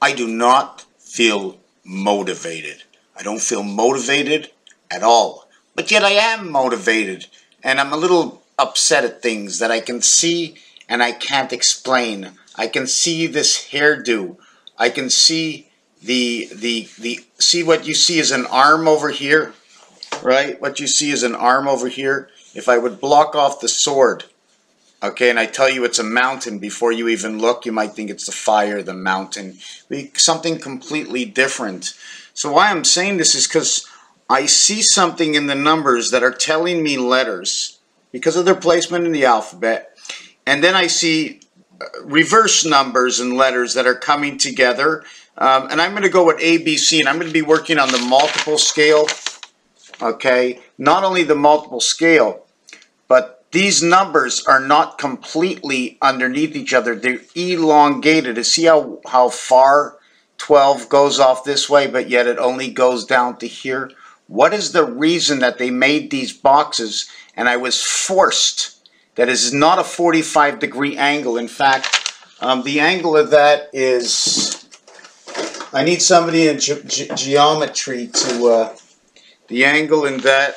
I do not feel motivated. I don't feel motivated at all. But yet I am motivated. And I'm a little upset at things that I can see and I can't explain. I can see this hairdo. I can see the the the see what you see is an arm over here, right? What you see is an arm over here. If I would block off the sword, okay, and I tell you it's a mountain before you even look, you might think it's the fire, the mountain, something completely different. So why I'm saying this is because I see something in the numbers that are telling me letters because of their placement in the alphabet, and then I see uh, reverse numbers and letters that are coming together. Um, and I'm going to go with ABC, and I'm going to be working on the multiple scale. Okay, not only the multiple scale, these numbers are not completely underneath each other. They're elongated. See how, how far 12 goes off this way, but yet it only goes down to here? What is the reason that they made these boxes and I was forced? That is not a 45 degree angle. In fact, um, the angle of that is, I need somebody in ge ge geometry to, uh, the angle in that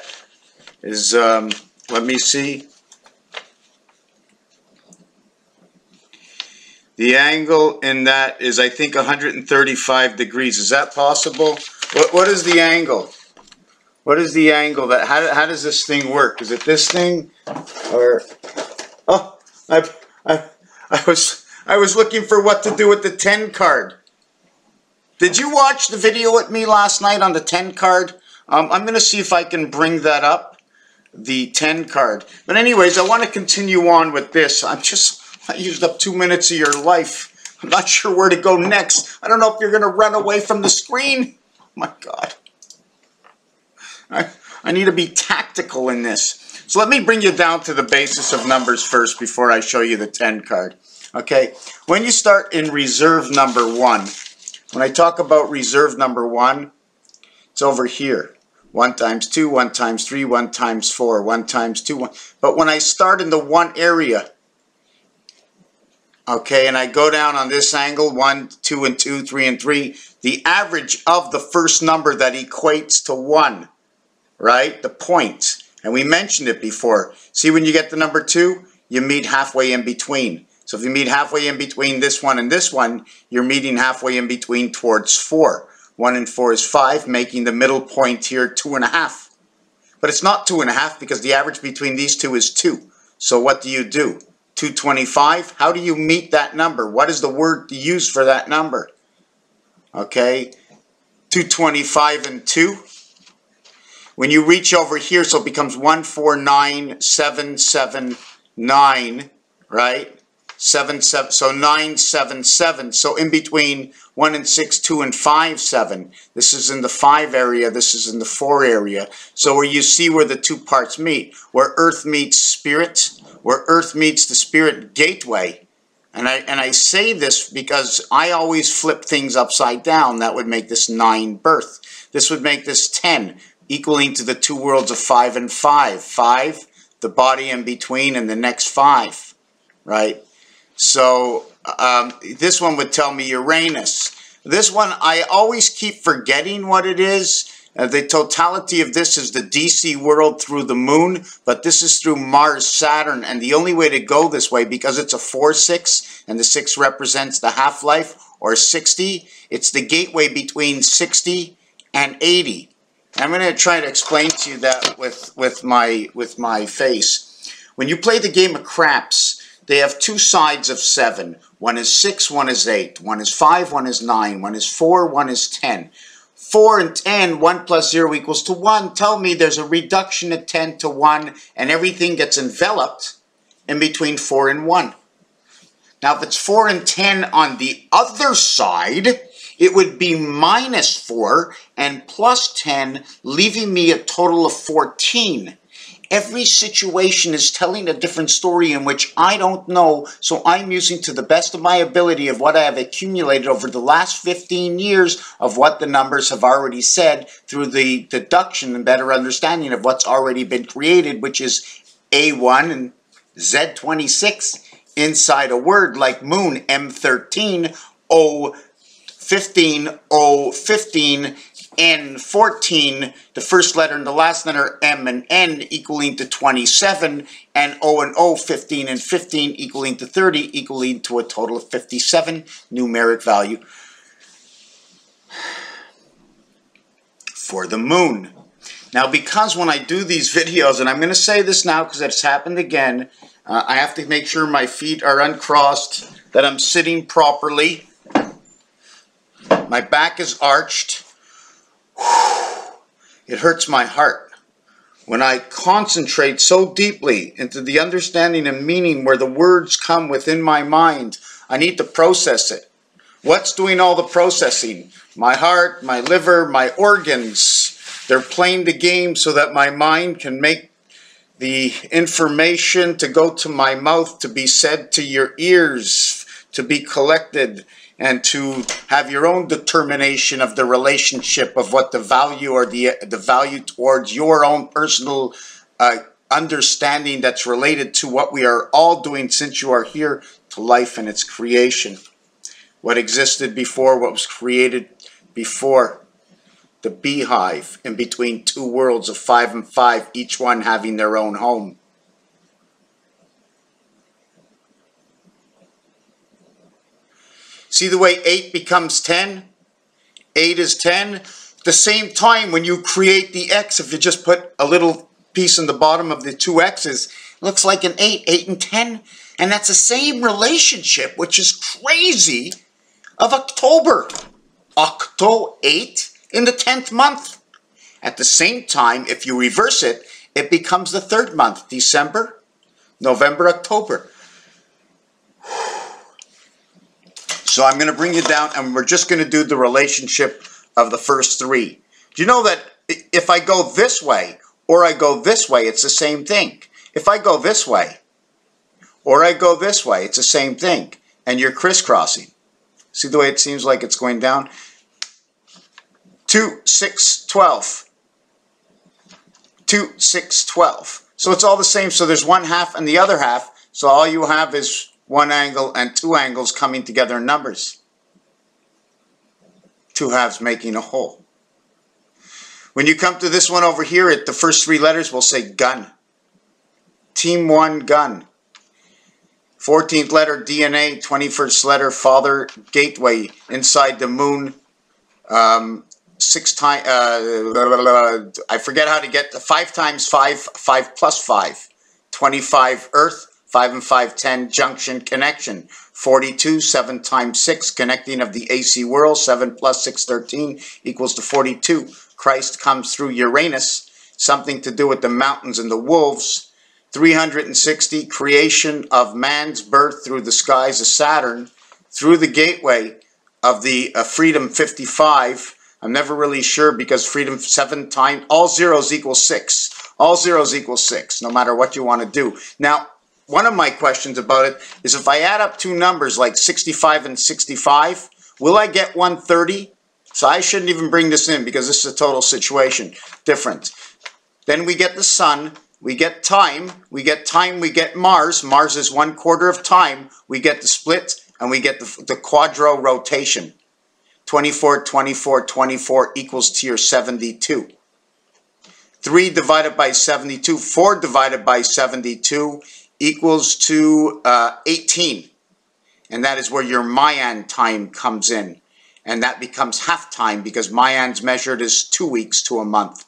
is, um, let me see, The angle in that is, I think, 135 degrees. Is that possible? What, what is the angle? What is the angle that, how, how does this thing work? Is it this thing? Or, oh, I, I, I was, I was looking for what to do with the 10 card. Did you watch the video with me last night on the 10 card? Um, I'm going to see if I can bring that up, the 10 card. But anyways, I want to continue on with this. I'm just I used up two minutes of your life. I'm not sure where to go next. I don't know if you're going to run away from the screen. Oh my God. I, I need to be tactical in this. So let me bring you down to the basis of numbers first before I show you the 10 card. Okay, when you start in reserve number one, when I talk about reserve number one, it's over here. 1 times 2, 1 times 3, 1 times 4, 1 times 2, 1. But when I start in the one area, okay, and I go down on this angle, 1, 2, and 2, 3, and 3, the average of the first number that equates to 1, right, the point, and we mentioned it before. See when you get the number 2, you meet halfway in between. So if you meet halfway in between this one and this one, you're meeting halfway in between towards 4. 1 and 4 is 5, making the middle point here 2.5. But it's not 2.5 because the average between these two is 2. So what do you do? 225. How do you meet that number? What is the word to use for that number? Okay, 225 and 2. When you reach over here, so it becomes 149779, right? 7, 7, so 977. So in between 1 and 6, 2 and 5, 7. This is in the 5 area, this is in the 4 area. So where you see where the two parts meet, where earth meets spirit, where earth meets the spirit gateway. And I, and I say this because I always flip things upside down. That would make this 9 birth. This would make this 10, equaling to the two worlds of 5 and 5. 5, the body in between, and the next 5, right? So um, this one would tell me Uranus. This one, I always keep forgetting what it is. Uh, the totality of this is the DC world through the moon, but this is through Mars, Saturn, and the only way to go this way, because it's a 4-6, and the 6 represents the half-life, or 60, it's the gateway between 60 and 80. I'm going to try to explain to you that with, with, my, with my face. When you play the game of craps, they have two sides of 7. One is 6, one is 8. One is 5, one is 9. One is 4, one is 10. 4 and 10, 1 plus 0 equals to 1, tell me there's a reduction of 10 to 1 and everything gets enveloped in between 4 and 1. Now if it's 4 and 10 on the other side, it would be minus 4 and plus 10, leaving me a total of 14. Every situation is telling a different story in which I don't know, so I'm using to the best of my ability of what I have accumulated over the last 15 years of what the numbers have already said through the deduction and better understanding of what's already been created, which is A1 and Z26 inside a word like moon, M13, O 15, O, 15, N, 14, the first letter and the last letter M and N equaling to 27, and O and O, 15 and 15 equaling to 30, equaling to a total of 57 numeric value for the moon. Now, because when I do these videos, and I'm going to say this now because it's happened again, uh, I have to make sure my feet are uncrossed, that I'm sitting properly. My back is arched. It hurts my heart when I concentrate so deeply into the understanding and meaning where the words come within my mind. I need to process it. What's doing all the processing? My heart, my liver, my organs. They're playing the game so that my mind can make the information to go to my mouth, to be said to your ears, to be collected, and to have your own determination of the relationship of what the value or the the value towards your own personal uh, understanding that's related to what we are all doing since you are here to life and its creation. What existed before, what was created before the beehive in between two worlds of five and five, each one having their own home. See the way 8 becomes 10? 8 is 10. The same time when you create the x, if you just put a little piece in the bottom of the two x's, looks like an 8, 8 and 10. And that's the same relationship, which is crazy, of October. Octo 8 in the 10th month. At the same time, if you reverse it, it becomes the third month, December, November, October. So I'm going to bring you down and we're just going to do the relationship of the first three. Do you know that if I go this way or I go this way, it's the same thing. If I go this way or I go this way, it's the same thing. And you're crisscrossing. See the way it seems like it's going down? 2, 6, 12. 2, 6, 12. So it's all the same. So there's one half and the other half. So all you have is one angle and two angles coming together in numbers. Two halves making a whole. When you come to this one over here, at the first three letters will say gun. Team 1 gun. 14th letter DNA, 21st letter father gateway inside the moon. Um, six times, uh, I forget how to get, five times five, five plus five. 25 Earth, 5 and 5, 10 junction connection. 42, 7 times 6, connecting of the AC world, 7 plus 6, 13 equals to 42. Christ comes through Uranus, something to do with the mountains and the wolves. 360, creation of man's birth through the skies of Saturn, through the gateway of the uh, Freedom 55, I'm never really sure because freedom seven times, all zeros equal six. All zeros equal six, no matter what you want to do. Now, one of my questions about it is if I add up two numbers like 65 and 65, will I get 130? So I shouldn't even bring this in because this is a total situation. Different. Then we get the sun, we get time, we get time, we get Mars. Mars is one quarter of time. We get the split and we get the, the quadro rotation. 24, 24, 24 equals to your 72. 3 divided by 72, 4 divided by 72 equals to uh, 18. And that is where your Mayan time comes in. And that becomes half time because Mayan's measured as two weeks to a month.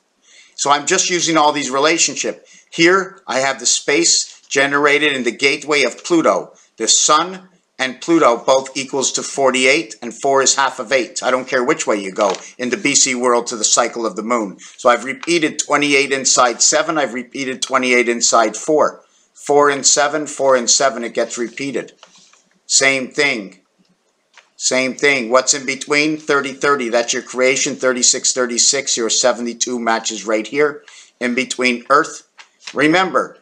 So I'm just using all these relationship. Here I have the space generated in the gateway of Pluto. The sun and Pluto both equals to 48, and 4 is half of 8. I don't care which way you go in the BC world to the cycle of the moon. So I've repeated 28 inside 7, I've repeated 28 inside 4. 4 and 7, 4 and 7, it gets repeated. Same thing. Same thing. What's in between? 30, 30. That's your creation. 36, 36. Your 72 matches right here. In between Earth. Remember,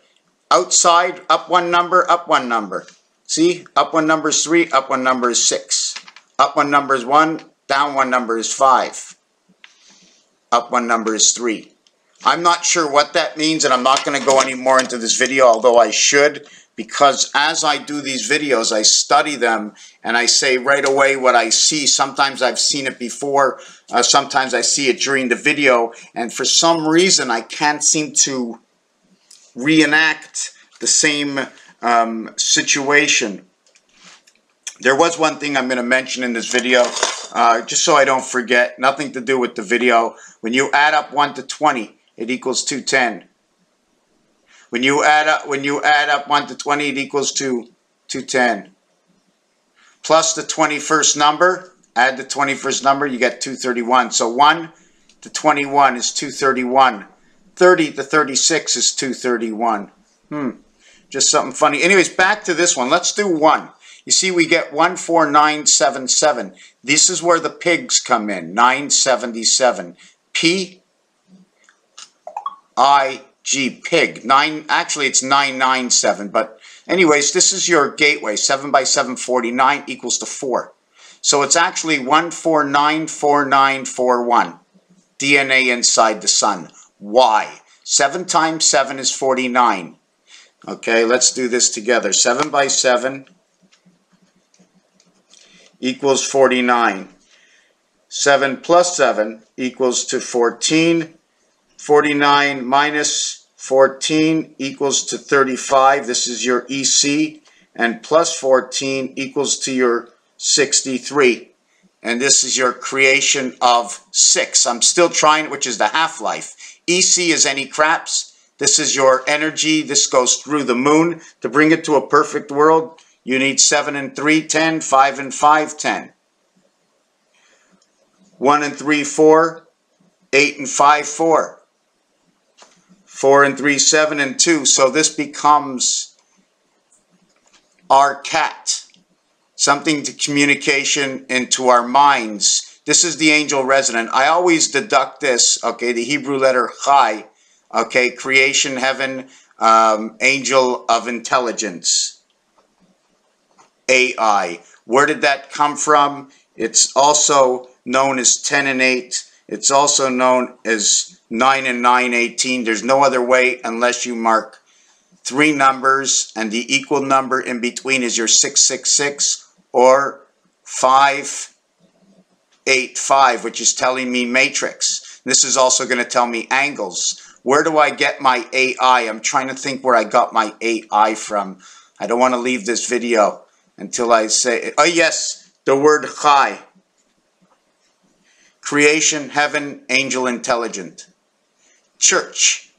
outside, up one number, up one number. See, up one number is 3, up one number is 6. Up one number is 1, down one number is 5. Up one number is 3. I'm not sure what that means, and I'm not going to go any more into this video, although I should. because as I do these videos, I study them and I say right away what I see. Sometimes I've seen it before, uh, sometimes I see it during the video, and for some reason I can't seem to reenact the same um, situation. There was one thing I'm going to mention in this video, uh, just so I don't forget, nothing to do with the video. When you add up 1 to 20, it equals 210. When you add up when you add up 1 to 20, it equals to 210. Plus the 21st number, add the 21st number, you get 231. So 1 to 21 is 231. 30 to 36 is 231. Hmm, just something funny. Anyways, back to this one. Let's do 1. You see, we get 14977. This is where the pigs come in, 977. P I G pig. Nine actually it's 997, but anyways, this is your gateway. 7 by 749 equals to 4. So it's actually 1494941. DNA inside the sun. Why? 7 times 7 is 49. Okay, let's do this together. 7 by 7 equals 49. 7 plus 7 equals to 14. 49 minus 14 equals to 35. This is your EC. And plus 14 equals to your 63. And this is your creation of 6. I'm still trying, which is the half-life. EC is any craps. This is your energy. This goes through the moon. To bring it to a perfect world, you need 7 and 3, 10, 5 and 5, 10. 1 and 3, 4, 8 and 5, 4. 4 and 3, 7 and 2. So this becomes our cat. Something to communication into our minds. This is the angel resident. I always deduct this, okay, the Hebrew letter Chai, okay, creation, heaven, um, angel of intelligence, AI. Where did that come from? It's also known as 10 and 8. It's also known as 9 and 9, 18. There's no other way unless you mark three numbers and the equal number in between is your 666 or 585, which is telling me matrix. This is also going to tell me angles. Where do I get my AI? I'm trying to think where I got my AI from. I don't want to leave this video until I say, oh yes, the word chai. Creation, heaven, angel, intelligent church.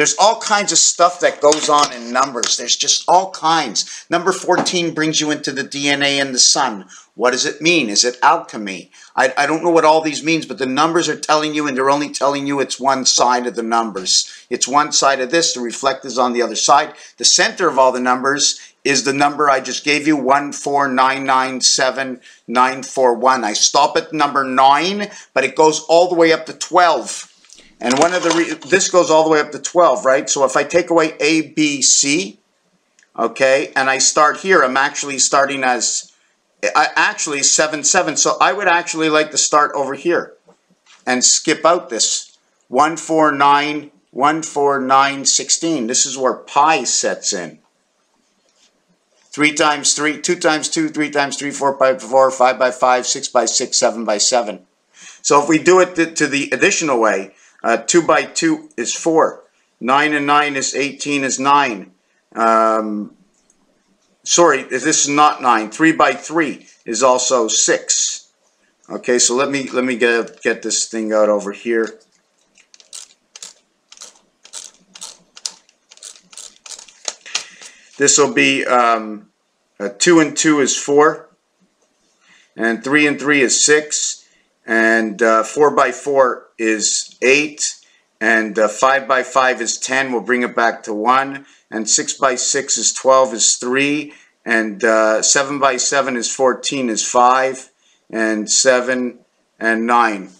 There's all kinds of stuff that goes on in numbers. There's just all kinds. Number 14 brings you into the DNA and the sun. What does it mean? Is it alchemy? I, I don't know what all these means, but the numbers are telling you, and they're only telling you it's one side of the numbers. It's one side of this. The reflect is on the other side. The center of all the numbers is the number I just gave you, 1499791. I stop at number 9, but it goes all the way up to 12. And one of the, this goes all the way up to 12, right? So if I take away A, B, C, okay, and I start here, I'm actually starting as, I actually 7, 7. So I would actually like to start over here and skip out this 1, 4, 9, 1, 4, 9, 16. This is where pi sets in. 3 times 3, 2 times 2, 3 times 3, 4 by 4, 5 by 5, 6 by 6, 7 by 7. So if we do it to, to the additional way, uh, 2 by 2 is 4. 9 and 9 is 18 is 9. Um, sorry, this is not 9. 3 by 3 is also 6. Okay, so let me let me get get this thing out over here. This will be um, uh, 2 and 2 is 4. And 3 and 3 is 6. And uh, 4 by 4 is 8 and uh, 5 by 5 is 10 we'll bring it back to 1 and 6 by 6 is 12 is 3 and uh, 7 by 7 is 14 is 5 and 7 and 9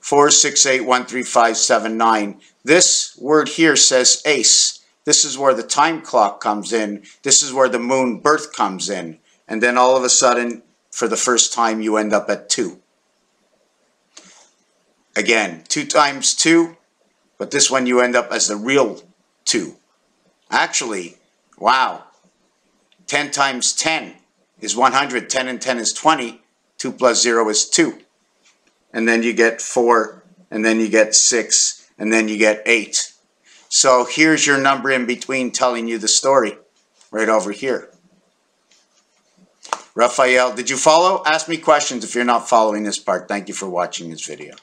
4 6 8 1 3 5 7 9 this word here says ace. This is where the time clock comes in. This is where the moon birth comes in. And then all of a sudden for the first time you end up at 2 Again, 2 times 2, but this one you end up as the real 2. Actually, Wow. 10 times 10 is 100. 10 and 10 is 20. 2 plus 0 is 2. And then you get 4, and then you get 6, and then you get 8. So here's your number in between telling you the story, right over here. Raphael, did you follow? Ask me questions if you're not following this part. Thank you for watching this video.